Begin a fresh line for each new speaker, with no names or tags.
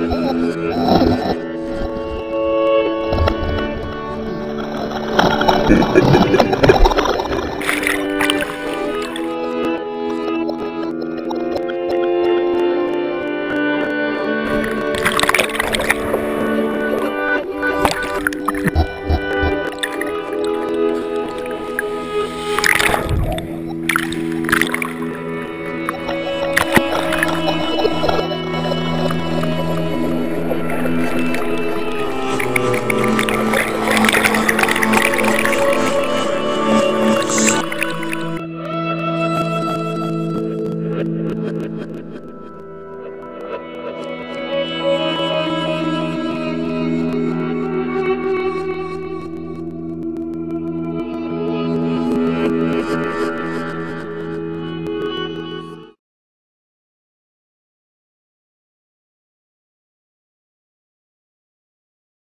Ha ha ha.